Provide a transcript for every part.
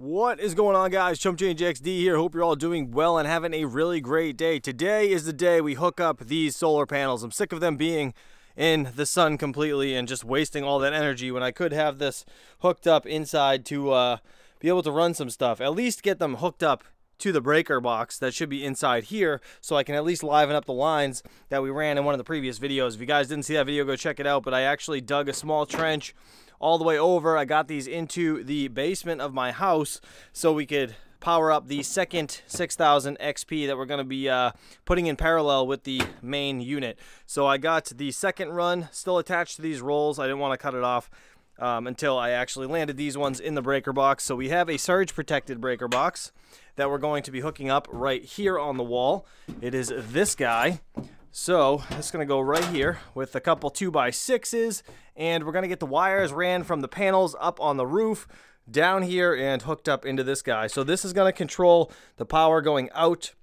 What is going on guys? Chump Change XD here. Hope you're all doing well and having a really great day. Today is the day we hook up these solar panels. I'm sick of them being in the sun completely and just wasting all that energy when I could have this hooked up inside to uh, be able to run some stuff. At least get them hooked up to the breaker box that should be inside here so I can at least liven up the lines that we ran in one of the previous videos. If you guys didn't see that video, go check it out. But I actually dug a small trench all the way over. I got these into the basement of my house so we could power up the second 6000 XP that we're going to be uh, putting in parallel with the main unit. So I got the second run still attached to these rolls. I didn't want to cut it off um, until I actually landed these ones in the breaker box. So we have a surge protected breaker box that we're going to be hooking up right here on the wall. It is this guy. So it's to go right here with a couple 2x6s and we're to get the wires ran from the panels up on the roof down here and hooked up into this guy. So this is to control the power going out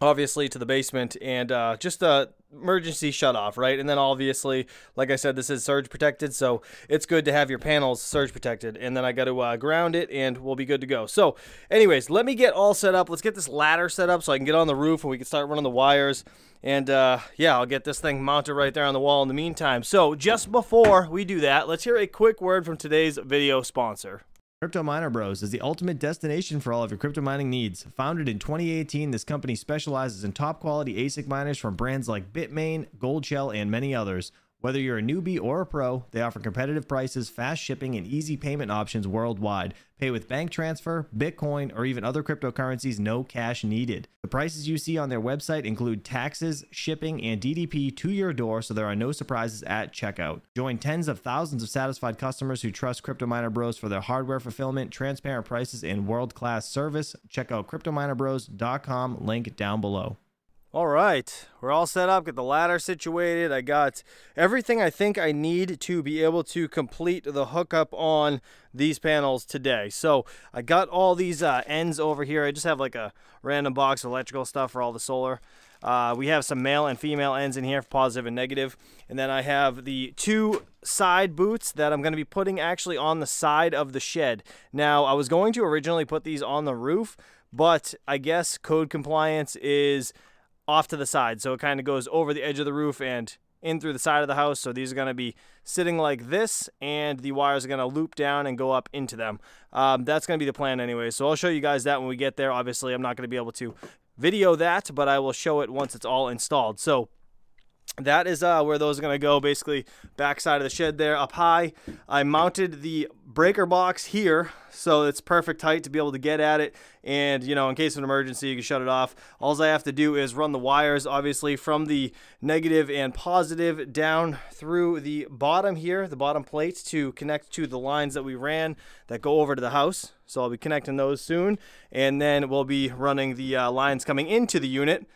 obviously to the basement and uh, just a emergency shut off right? And then obviously like I said this is surge protected so it's good to have your panels surge protected. And then I got to uh, ground it and we'll be good to go. So anyways let me get all set up. Let's get this ladder set up so I can get on the roof and we can start running the wires. And uh, yeah I'll get this thing mounted right there on the wall in the meantime. So just before we do that let's hear a quick word from today's video sponsor Crypto Miner Bros is the ultimate destination for all of your crypto mining needs. Founded in 2018, this company specializes in top quality ASIC miners from brands like Bitmain, Goldshell, and many others. Whether you're a newbie or a pro, they offer competitive prices, fast shipping, and easy payment options worldwide. Pay with bank transfer, Bitcoin, or even other cryptocurrencies, no cash needed. The prices you see on their website include taxes, shipping, and DDP to your door, so there are no surprises at checkout. Join tens of thousands of satisfied customers who trust Crypto Miner Bros for their hardware fulfillment, transparent prices, and world class service. Check out CryptoMinerBros.com, link down below. All right, we're all set up, get the ladder situated. I got everything I think I need to be able to complete the hookup on these panels today. So I got all these uh, ends over here. I just have like a random box of electrical stuff for all the solar. Uh, we have some male and female ends in here positive and negative. And then I have the two side boots that I'm going to be putting actually on the side of the shed. Now, I was going to originally put these on the roof, but I guess code compliance is off to the side. So it kind of goes over the edge of the roof and in through the side of the house. So these are going to be sitting like this and the wires are going to loop down and go up into them. Um, that's going to be the plan anyway. So I'll show you guys that when we get there. Obviously, I'm not going to be able to video that, but I will show it once it's all installed. So that is uh, where those are going to go basically backside of the shed there. Up high i mounted the breaker box here so it's perfect height to be able to get at it. And you know in case of an emergency you can shut it off. All i have to do is run the wires obviously from the negative and positive down through the bottom here the bottom plates to connect to the lines that we ran that go over to the house. So i'll be connecting those soon and then we'll be running the uh, lines coming into the unit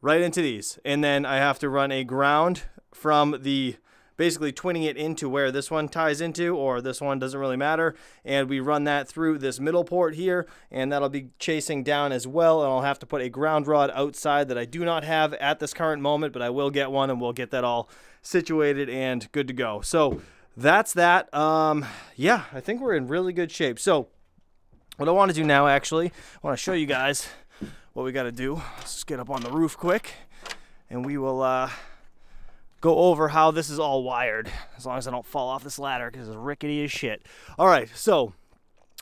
right into these. And then I have to run a ground from the basically twinning it into where this one ties into or this one doesn't really matter. And we run that through this middle port here and that'll be chasing down as well. And I'll have to put a ground rod outside that I do not have at this current moment but I will get one and we'll get that all situated and good to go. So that's that. Um yeah I think we're in really good shape. So what I want to do now actually I want to show you guys what we got to do. Let's just get up on the roof quick and we will uh, go over how this is all wired as long as I don't fall off this ladder because it's rickety as shit. All right, so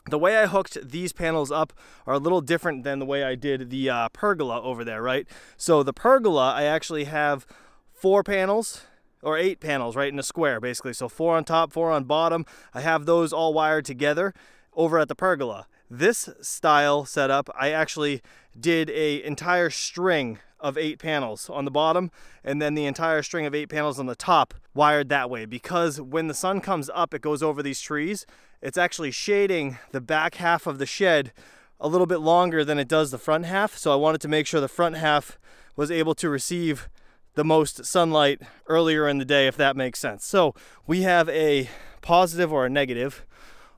the way I hooked these panels up are a little different than the way I did the uh, pergola over there, right? So the pergola, I actually have four panels or eight panels right in a square basically. So four on top, four on bottom. I have those all wired together over at the pergola. This style setup, I actually did a entire string of eight panels on the bottom and then the entire string of eight panels on the top wired that way. Because when the sun comes up it goes over these trees it's actually shading the back half of the shed a little bit longer than it does the front half. So I wanted to make sure the front half was able to receive the most sunlight earlier in the day if that makes sense. So we have a positive or a negative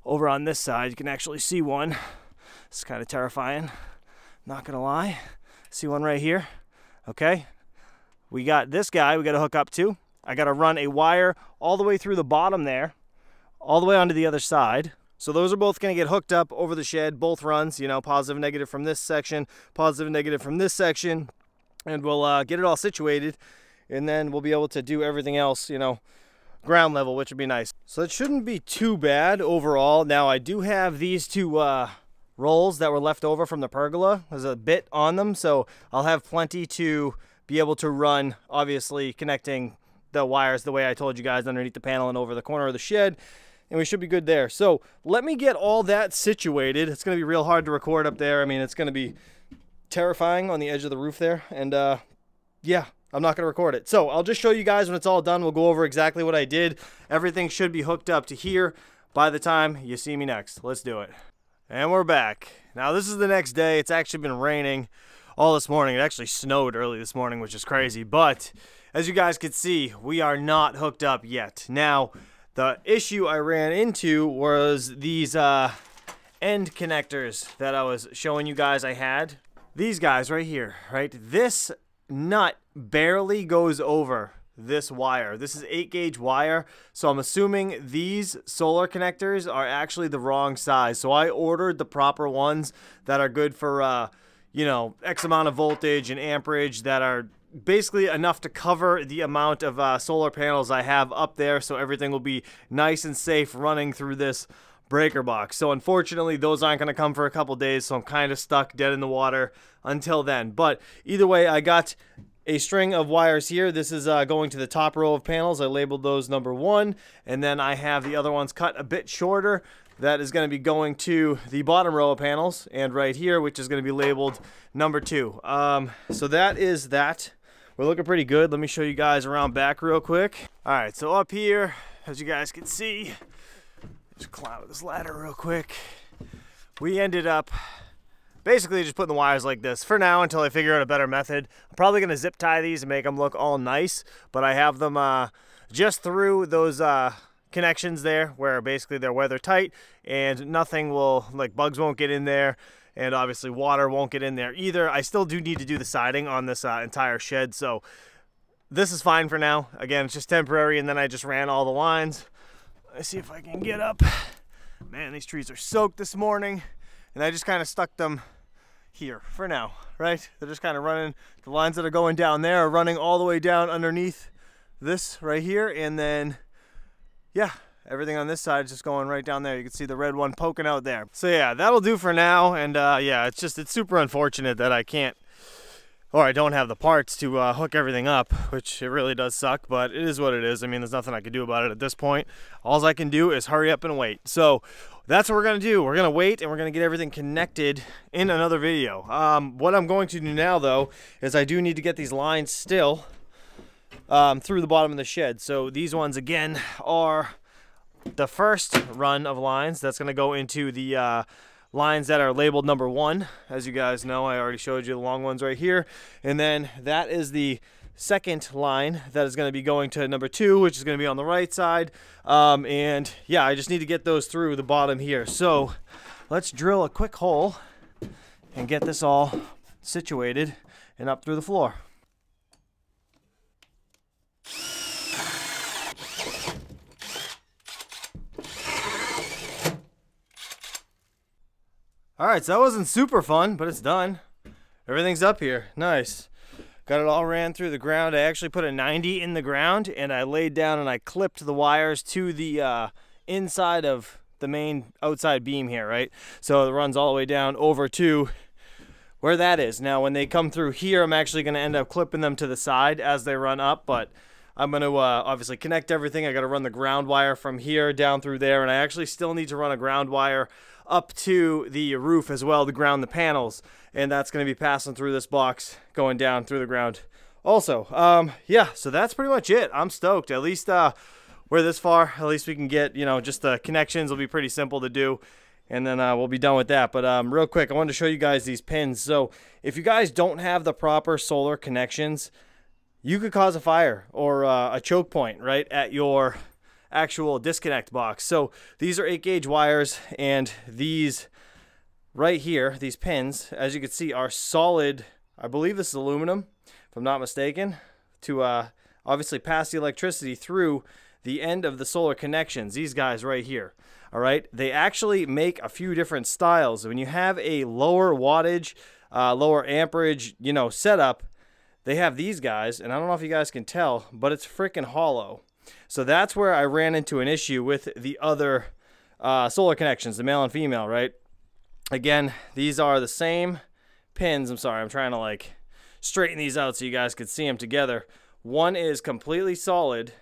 over on this side, you can actually see one. It's kind of terrifying, not gonna lie. See one right here? Okay. We got this guy we gotta hook up to. I gotta run a wire all the way through the bottom there, all the way onto the other side, So those are both to get hooked up over the shed, both runs, you know, positive, negative from this section, positive, and negative from this section, and we'll uh, get it all situated, and then we'll be able to do everything else, you know, ground level, which would be nice. So it shouldn't be too bad overall. Now I do have these two uh, rolls that were left over from the pergola. There's a bit on them, so I'll have plenty to be able to run, obviously connecting the wires the way I told you guys underneath the panel and over the corner of the shed and we should be good there. So let me get all that situated. It's going to be real hard to record up there. I mean, it's going to be terrifying on the edge of the roof there. And uh, yeah, I'm not going to record it. So I'll just show you guys when it's all done. We'll go over exactly what I did. Everything should be hooked up to here by the time you see me next. Let's do it. And we're back. Now this is the next day. It's actually been raining all this morning. It actually snowed early this morning, which is crazy. But as you guys can see, we are not hooked up yet. Now, the issue I ran into was these uh, end connectors that I was showing you guys I had. These guys right here, right? This nut barely goes over this wire. This is 8 gauge wire, so I'm assuming these solar connectors are actually the wrong size. So I ordered the proper ones that are good for, uh, you know, X amount of voltage and amperage that are basically enough to cover the amount of uh, solar panels I have up there so everything will be nice and safe running through this breaker box. So unfortunately those aren't going to come for a couple days so I'm kind of stuck dead in the water until then. But either way I got a string of wires here. This is uh, going to the top row of panels. I labeled those number one, and then I have the other ones cut a bit shorter. That is going to be going to the bottom row of panels, and right here, which is going to be labeled number two. Um, so that is that. We're looking pretty good. Let me show you guys around back real quick. All right, so up here, as you guys can see, just climb this ladder real quick. We ended up basically just putting the wires like this for now until I figure out a better method. I'm probably going to zip tie these and make them look all nice, but I have them uh, just through those uh, connections there where basically they're weather tight and nothing will, like bugs won't get in there and obviously water won't get in there either. I still do need to do the siding on this uh, entire shed, so this is fine for now. Again, it's just temporary, and then I just ran all the lines. Let's see if I can get up. Man, these trees are soaked this morning, and I just kind of stuck them here for now, right? They're just kind of running, the lines that are going down there are running all the way down underneath this right here. And then, yeah, everything on this side is just going right down there. You can see the red one poking out there. So yeah, that'll do for now. And uh, yeah, it's just, it's super unfortunate that I can't, or I don't have the parts to uh, hook everything up, which it really does suck, but it is what it is. I mean, there's nothing I can do about it at this point. All I can do is hurry up and wait. So that's what we're gonna do. We're gonna wait and we're gonna get everything connected in another video. Um, what I'm going to do now though, is I do need to get these lines still um, through the bottom of the shed. So these ones again are the first run of lines. That's gonna go into the uh, lines that are labeled number one. As you guys know, I already showed you the long ones right here. And then that is the second line that is going to be going to number two, which is going to be on the right side. Um, and yeah, I just need to get those through the bottom here. So let's drill a quick hole and get this all situated and up through the floor. All right, so that wasn't super fun, but it's done. Everything's up here. Nice. Got it all ran through the ground. I actually put a 90 in the ground and I laid down and I clipped the wires to the uh, inside of the main outside beam here, right? So it runs all the way down over to where that is. Now, when they come through here, I'm actually going to end up clipping them to the side as they run up, but I'm going to uh, obviously connect everything. I got to run the ground wire from here down through there, and I actually still need to run a ground wire up to the roof as well to ground the panels. And that's going to be passing through this box going down through the ground also. Um yeah so that's pretty much it. I'm stoked. At least uh we're this far. At least we can get you know just the connections will be pretty simple to do. And then uh, we'll be done with that. But um real quick i wanted to show you guys these pins. So if you guys don't have the proper solar connections you could cause a fire or uh, a choke point right at your actual disconnect box. So these are 8 gauge wires and these right here, these pins, as you can see, are solid. I believe this is aluminum, if I'm not mistaken, to uh, obviously pass the electricity through the end of the solar connections, these guys right here. All right, they actually make a few different styles. When you have a lower wattage, uh, lower amperage, you know, setup, they have these guys, and I don't know if you guys can tell, but it's freaking hollow. So that's where I ran into an issue with the other uh, solar connections, the male and female, right? Again, these are the same pins. I'm sorry, I'm trying to like straighten these out so you guys could see them together. One is completely solid,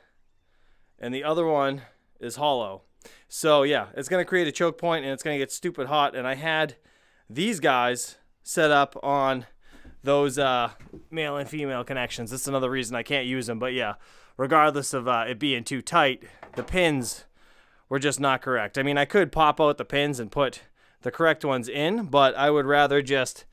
and the other one is hollow. So yeah, it's going to create a choke point and it's going to get stupid hot. And I had these guys set up on those uh, male and female connections. That's another reason I can't use them. But yeah, regardless of uh, it being too tight, the pins were just not correct. I mean, I could pop out the pins and put the correct ones in, but I would rather just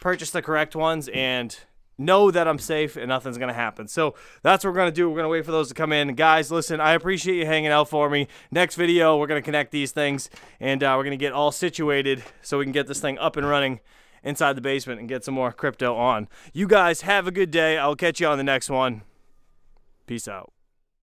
purchase the correct ones and know that I'm safe and nothing's going to happen. So that's what we're going to do. We're going to wait for those to come in. Guys, listen, I appreciate you hanging out for me. Next video, we're going to connect these things and uh, we're going to get all situated so we can get this thing up and running inside the basement and get some more crypto on. You guys have a good day. I'll catch you on the next one. Peace out.